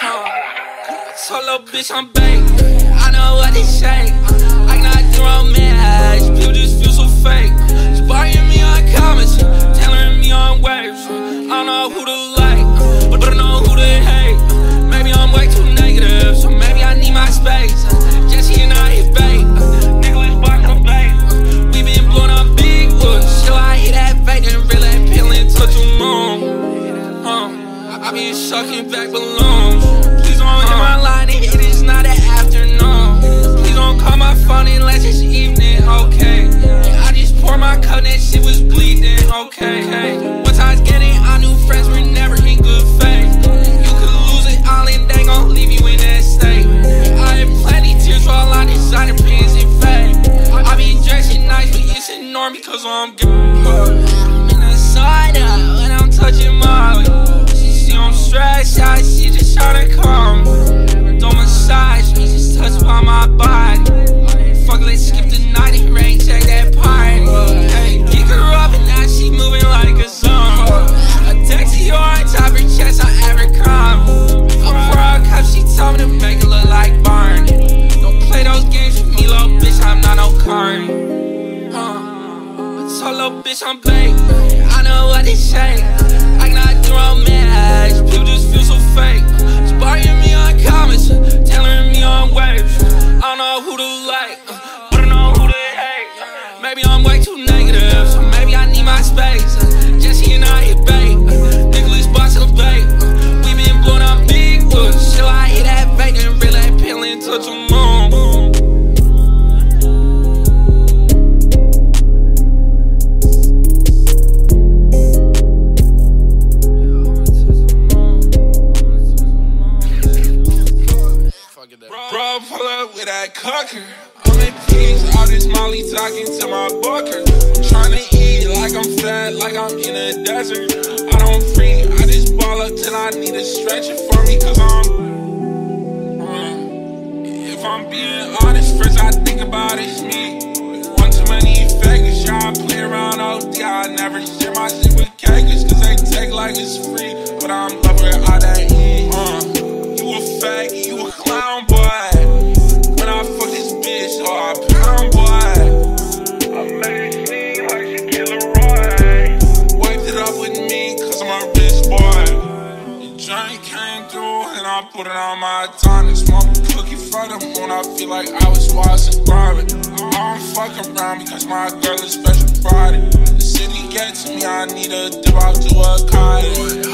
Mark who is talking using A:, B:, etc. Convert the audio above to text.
A: Huh. So little bitch, I'm baked. I know what they shake. I got drum. I be sucking back balloons. Please don't hit my line, it is not an afternoon. Hold up, bitch, I'm bait. I know what they say. I cannot do romance. People just feel so fake. like Cocker. I'm at peace, all this Molly talking to my booker. Trying to eat like I'm fat, like I'm in a desert. I don't free, I just ball up till I need a stretcher for me, cause I'm. Uh, if I'm being honest, first I think about it's me. One too many fakers, y'all play around oh, all day. I never share my shit with cakers, cause they take like it's free. But I'm loving all that I put it on my tonic. Smoke cookie for the moon, I feel like I was watching vomit. I don't fuck around because my girl is special Friday, The city gets me, I need a dip, I'll a cottage.